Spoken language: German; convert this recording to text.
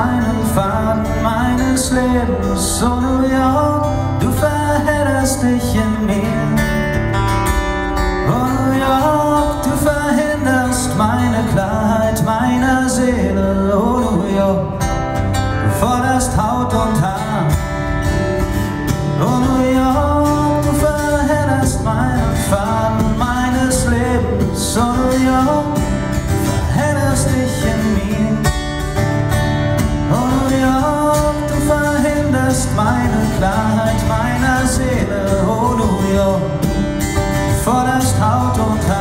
meinen Faden meines Lebens, so New York, du verhedderst dich in mir. Oh New York, du verhinderst meine Klarheit meiner Seele, oh New York, du forderst Haut und Haar. Oh New York, du verhedderst meinen Faden meines Lebens, oh New York, Klarheit meiner Seele, oh du Jung, forderst Haut und Haut.